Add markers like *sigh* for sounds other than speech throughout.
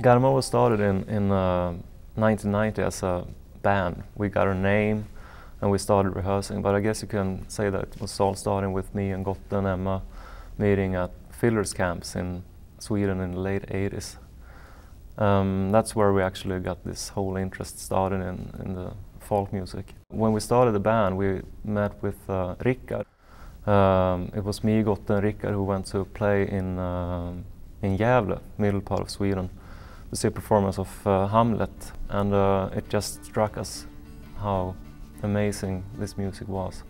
Garma was started in, in uh, 1990 as a band. We got our name and we started rehearsing, but I guess you can say that it was all starting with me and Gotte and Emma meeting at fillers camps in Sweden in the late 80s. Um, that's where we actually got this whole interest started in, in the folk music. When we started the band, we met with uh, Rickard. Um, it was me, Gotte and Rickard who went to play in, uh, in Gävle, middle part of Sweden, to see a performance of uh, Hamlet. And uh, it just struck us how amazing this music was.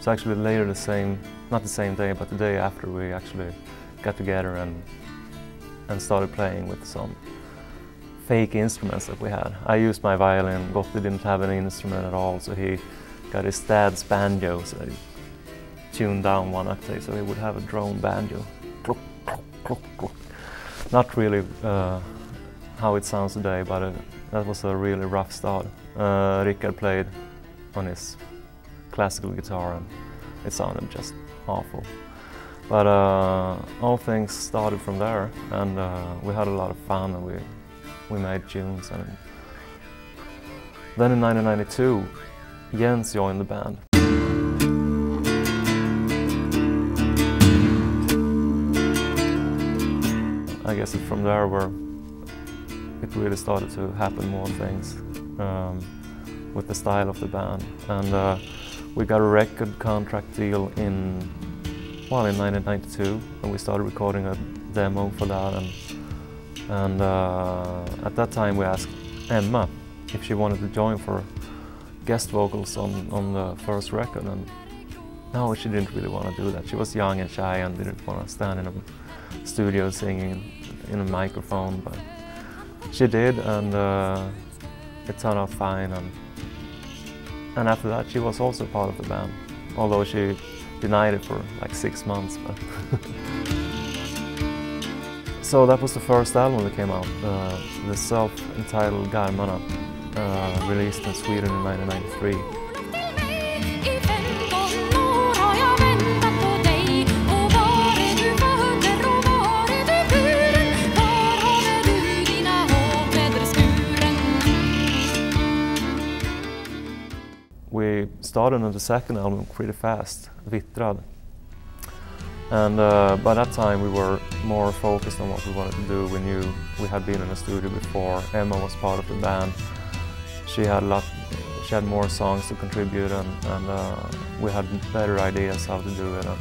So actually later the same, not the same day, but the day after we actually got together and, and started playing with some fake instruments that we had. I used my violin, Gotte didn't have any instrument at all, so he got his dad's banjo, so he tuned down one octave so he would have a drone banjo. Not really uh, how it sounds today, but uh, that was a really rough start. Uh, Rickard played on his classical guitar and it sounded just awful. But uh, all things started from there and uh, we had a lot of fun and we, we made tunes. And then in 1992, Jens joined the band. I guess from there where it really started to happen more things. Um, with the style of the band. And uh, we got a record contract deal in, well, in 1992, and we started recording a demo for that. And, and uh, at that time, we asked Emma if she wanted to join for guest vocals on, on the first record. And no, she didn't really want to do that. She was young and shy and didn't want to stand in a studio singing in a microphone, but she did, and uh, it turned out fine. And and after that, she was also part of the band, although she denied it for like six months. But *laughs* so that was the first album that came out, uh, the self-entitled Garmarna, uh, released in Sweden in 1993. Started on the second album pretty fast, Vittrad. And uh, by that time we were more focused on what we wanted to do. We knew we had been in a studio before. Emma was part of the band. She had a lot, she had more songs to contribute and, and uh, we had better ideas how to do it. And,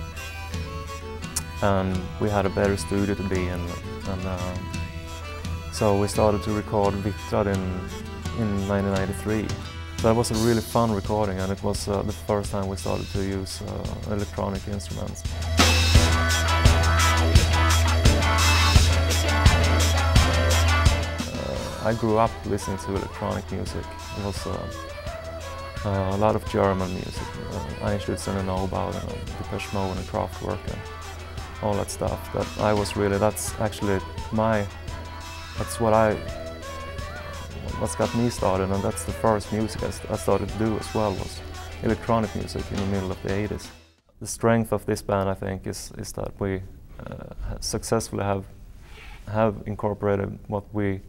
and we had a better studio to be in. And, uh, so we started to record Vittrad in, in 1993. That was a really fun recording and it was uh, the first time we started to use uh, electronic instruments. Uh, I grew up listening to electronic music. It was uh, uh, a lot of German music, uh, Einstürzende Neubauten and Depeche Mode and Kraftwerk and all that stuff. That I was really, that's actually my, that's what I what's got me started, and that's the first music I, started to do as well, was electronic music in the middle of the 80s. The strength of this band, I think, is, is that we uh, successfully have, have incorporated what we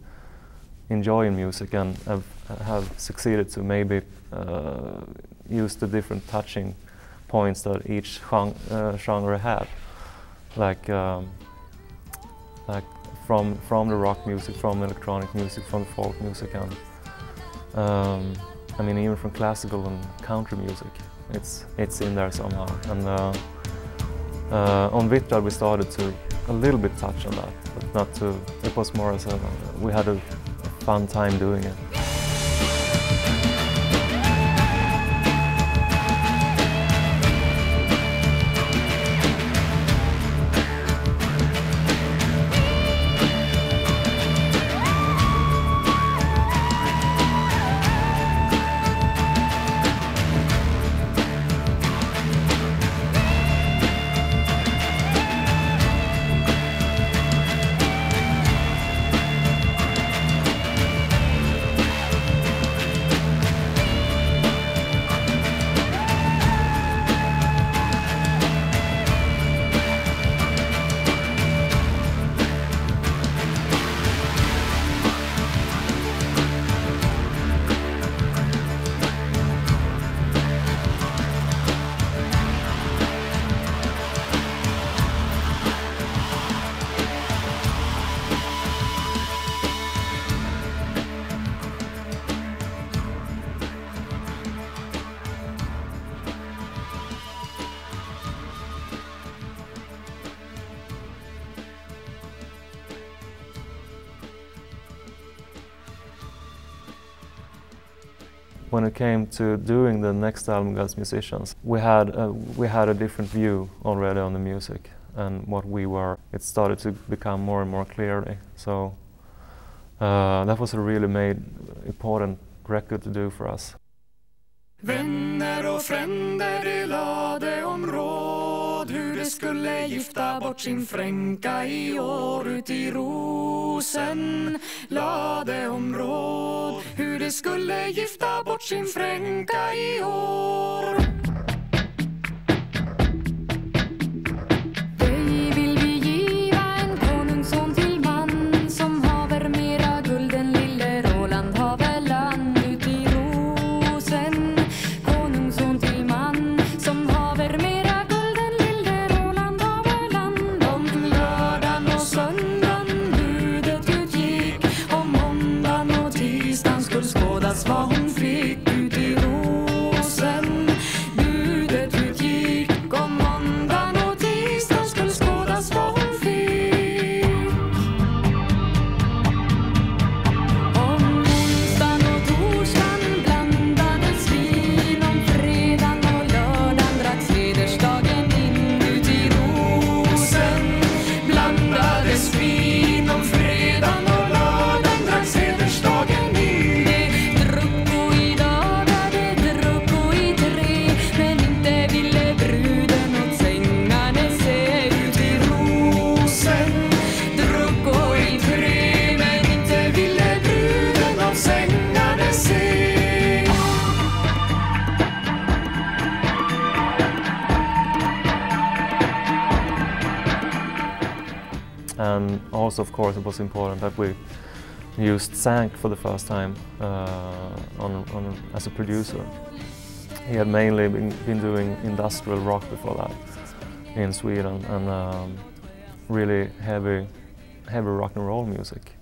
enjoy in music and have, have succeeded to maybe uh, use the different touching points that each genre, uh, genre had. Like, um, like from from the rock music, from electronic music, from folk music, and um, I mean even from classical and country music, it's it's in there somehow. And uh, uh, on Vittrad we started to a little bit touch on that, but not to. It was more as a we had a fun time doing it. When it came to doing the next album, God's Musicians, we had a, we had a different view already on the music and what we were. It started to become more and more clearly. So uh, that was a really made important record to do for us. Vänner och fränder de lade skulle gifta bort sin fränka i år ut i rosen. Lade områd hur de skulle gifta bort sin fränka i år. Also, of course, it was important that we used Sank for the first time uh, on, on, as a producer. He had mainly been, been doing industrial rock before that in Sweden and um, really heavy, heavy rock and roll music.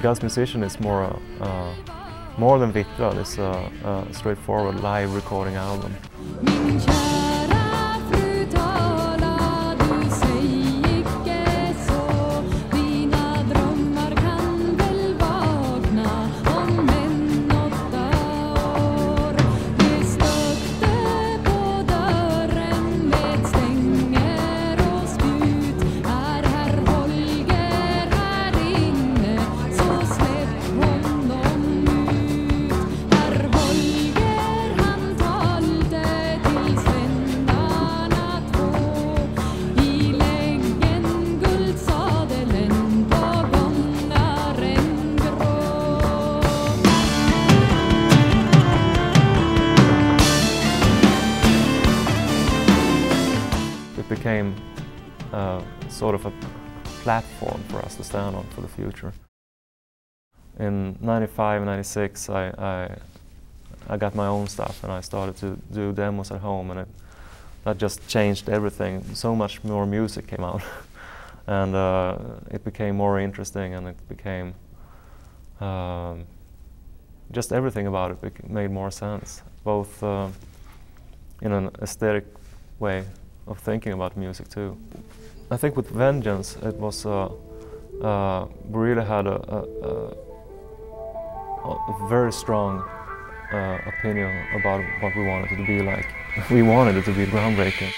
So Musician is more, uh, more than Vittra, it's a, a straightforward live recording album. Sort of a platform for us to stand on for the future. In 95, 96, I, I, I got my own stuff and I started to do demos at home and it, that just changed everything. So much more music came out *laughs* and uh, it became more interesting and it became um, just everything about it made more sense, both uh, in an aesthetic way of thinking about music too. I think with Vengeance, it was uh, uh, we really had a, a, a, very strong uh, opinion about what we wanted it to be like. We wanted it to be groundbreaking.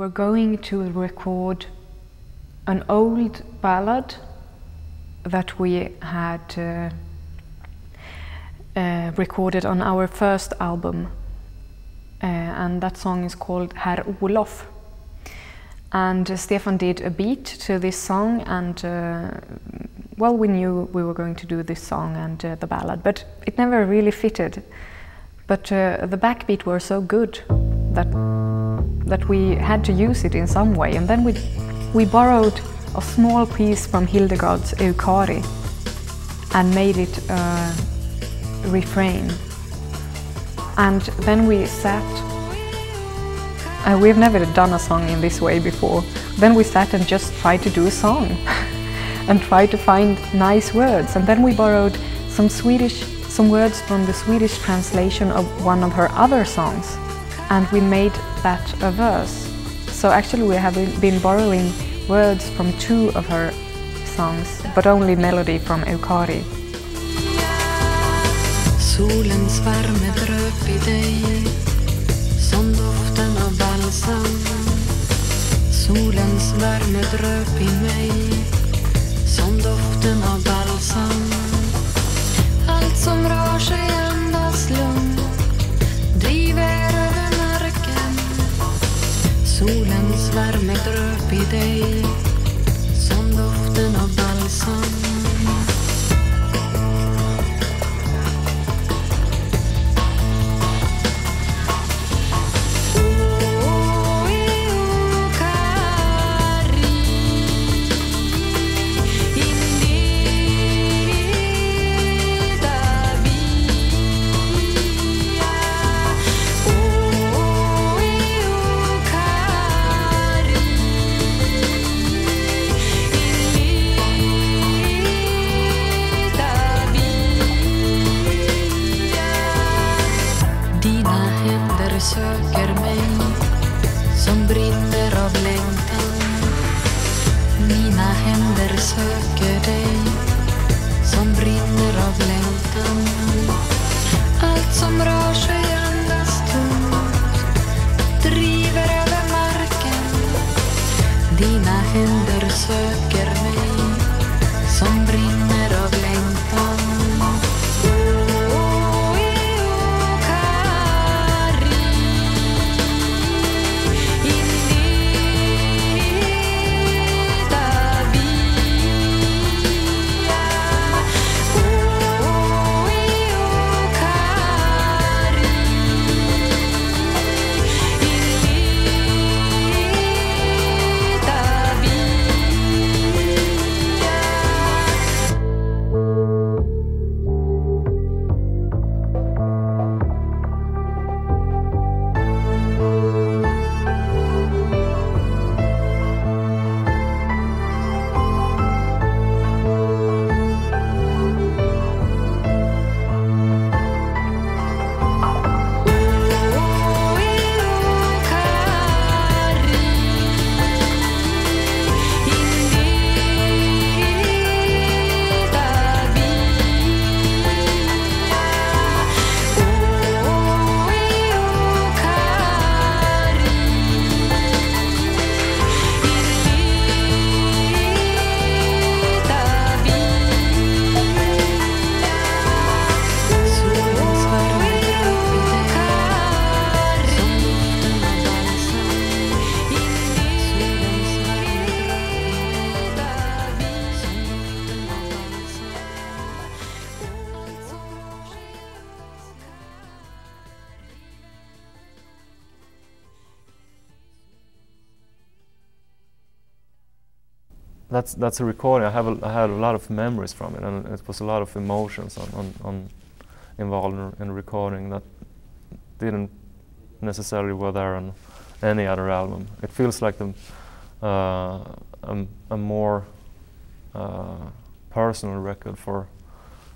Were going to record an old ballad that we had uh, uh, recorded on our first album, uh, and that song is called Herr Olof. And Stefan did a beat to this song, and uh, well, we knew we were going to do this song and uh, the ballad, but it never really fitted. But uh, the backbeat were so good that that we had to use it in some way. And then we, we borrowed a small piece from Hildegard's Euchari and made it a refrain. And then we sat, uh, we've never done a song in this way before. Then we sat and just tried to do a song *laughs* and tried to find nice words. And then we borrowed some Swedish, some words from the Swedish translation of one of her other songs and we made that a verse. So actually, we have been borrowing words from two of her songs, but only melody from Euchari. Solens värme dröp i dig som doften av balsam Solens värme dröp i mig händer that's that's a recording. I have a, I had a lot of memories from it, and it was a lot of emotions on, on, on involved in, in recording that didn't necessarily were there on any other album. It feels like the uh, a, a more uh, personal record for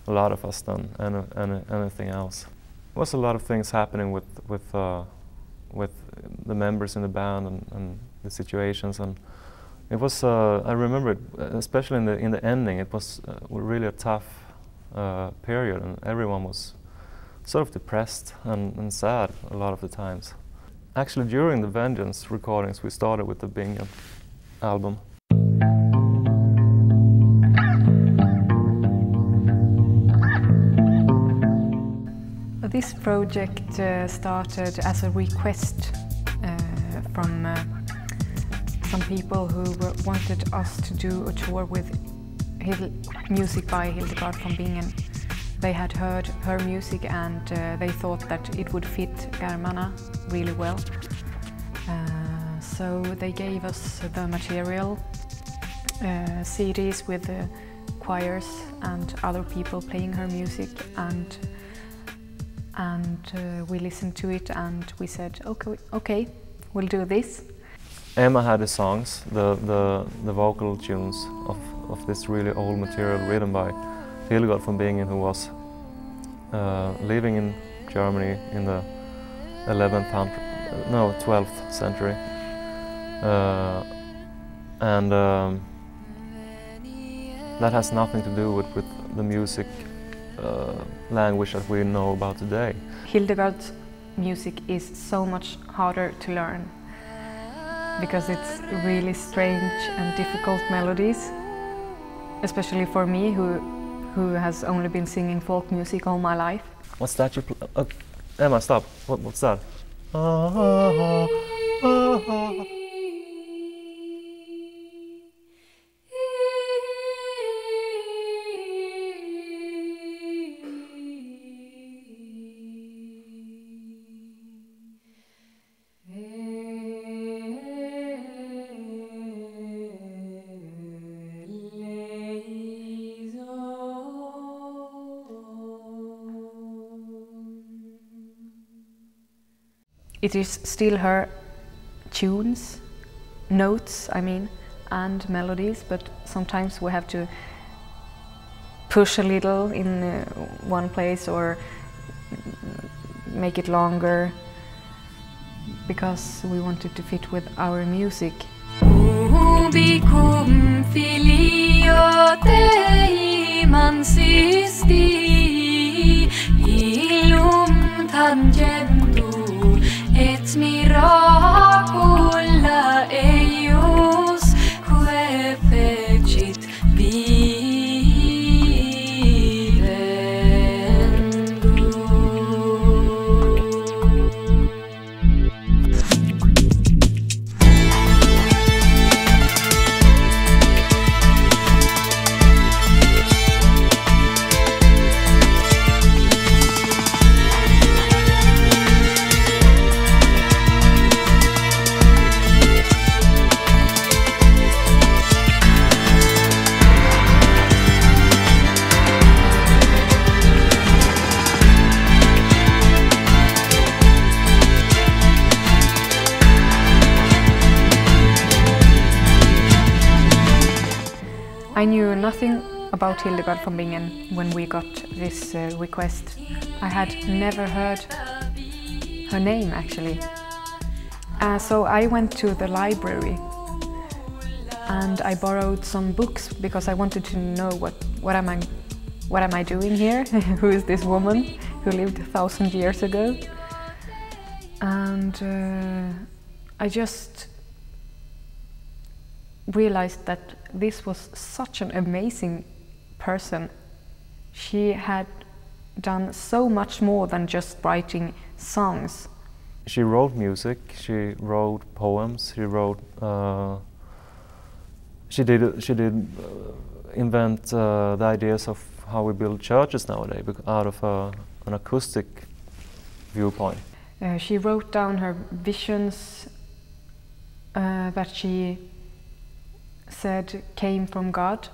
a lot of us than any, any, anything else. There was a lot of things happening with with uh, with the members in the band and, and the situations and it was uh, I remember it, uh, especially in the in the ending it was uh, really a tough uh, period and everyone was sort of depressed and, and sad a lot of the times. Actually during the Vengeance recordings we started with the Bingen album. This project uh, started as a request uh, from some people who wanted us to do a tour with music by Hildegard von Bingen. They had heard her music and uh, they thought that it would fit Garmarna really well. Uh, so they gave us the material, uh, CDs with the choirs and other people playing her music and and uh, we listened to it and we said okay okay we'll do this Emma had the songs, the, the, the vocal tunes of, of this really old material written by Hildegard von Bingen who was uh, living in Germany in the 11th, no 12th century. Uh, and um, that has nothing to do with, with the music uh, language that we know about today. Hildegard's music is so much harder to learn because it's really strange and difficult melodies, especially for me who, who has only been singing folk music all my life. What's that you pl- uh, Emma, stop. What, what's that? Ah, ah, ah, It is still her tunes, notes, I mean, and melodies, but sometimes we have to push a little in uh, one place or make it longer because we want it to fit with our music makes me. Nothing about Hildegard von Bingen when we got this uh, request. I had never heard her name actually. Uh, so I went to the library and I borrowed some books because I wanted to know what, what am I what am I doing here? *laughs* who is this woman who lived a thousand years ago? And uh, I just realized that this was such an amazing person. She had done so much more than just writing songs. She wrote music, she wrote poems, she wrote. Uh, she did, she did uh, invent uh, the ideas of how we build churches nowadays out of an acoustic viewpoint. Uh, she wrote down her visions uh, that she said came from God,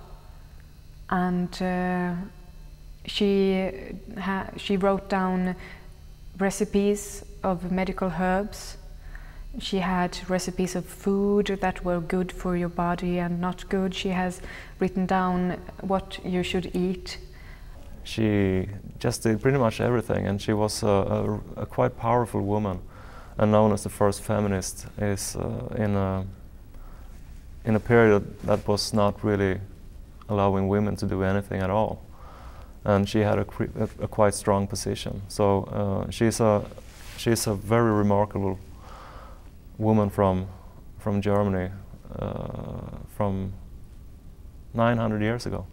and uh, she she wrote down recipes of medical herbs. She had recipes of food that were good for your body and not good. She has written down what you should eat. She just did pretty much everything, and she was a, a, a quite powerful woman, and known as the first feminist. Is uh, in a in a period that was not really allowing women to do anything at all, and she had a, a, a quite strong position. So uh, she's a she's a very remarkable woman from from Germany uh, from 900 years ago.